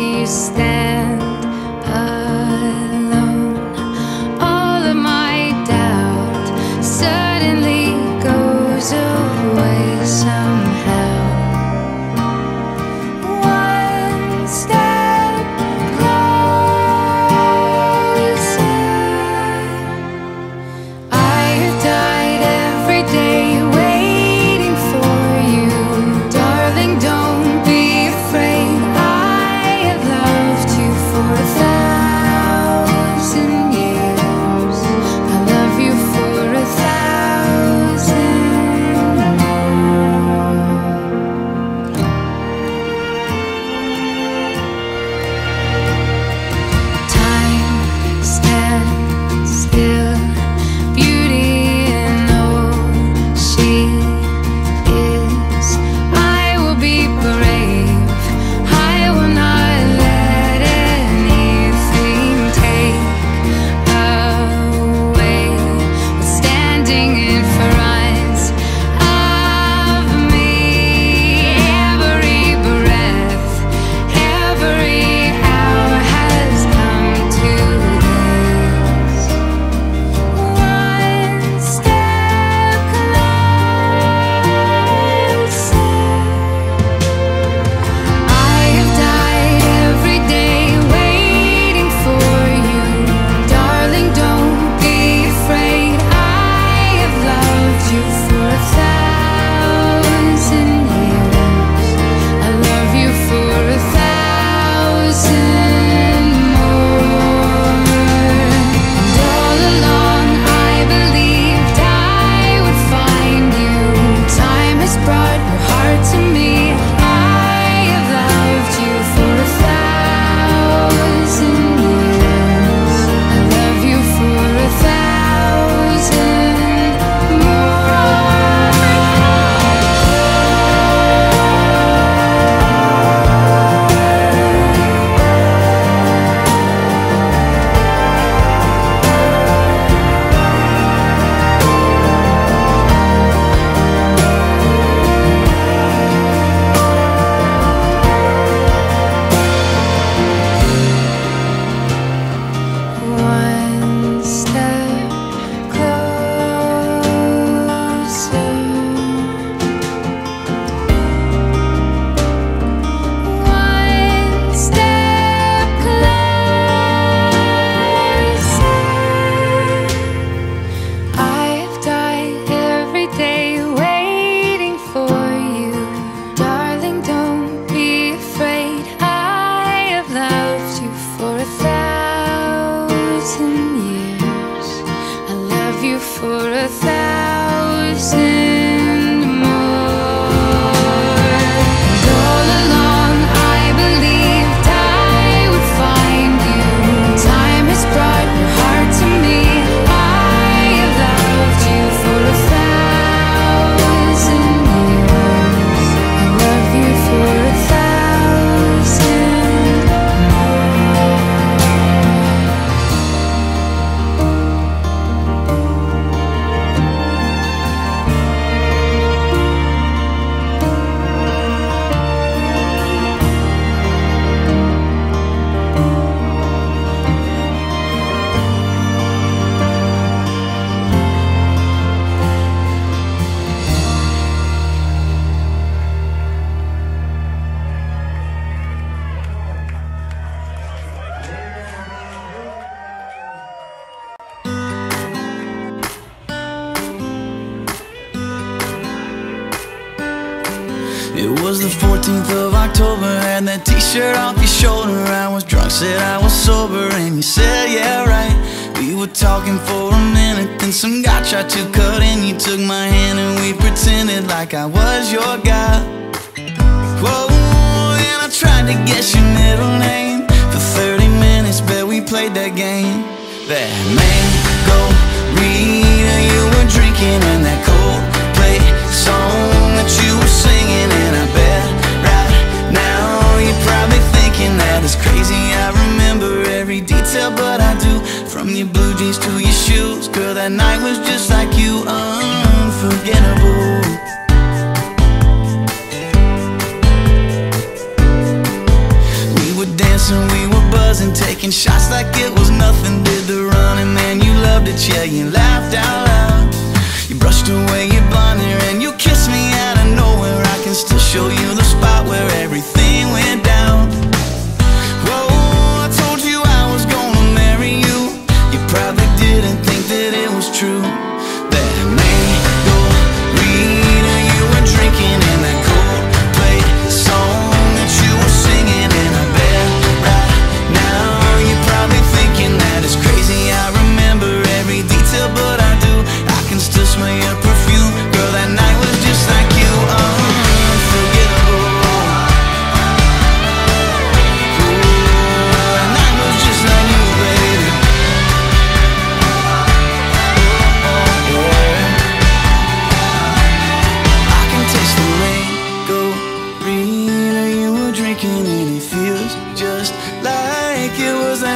you stand. For a It was the 14th of October, had that t-shirt off your shoulder I was drunk, said I was sober, and you said, yeah, right. We were talking for a minute, then some guy tried to cut in. You took my hand and we pretended like I was your guy. Whoa, and I tried to guess your middle name. For 30 minutes, bet we played that game. That mango but I do From your blue jeans to your shoes Girl, that night was just like you, unforgettable We were dancing, we were buzzing, taking shots like it was nothing. Did the running, man, you loved it, yeah, you laughed out loud. You brushed away your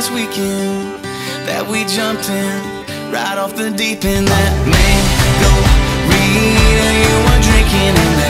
last weekend That we jumped in right off the deep end. That mango Rita, you were drinking that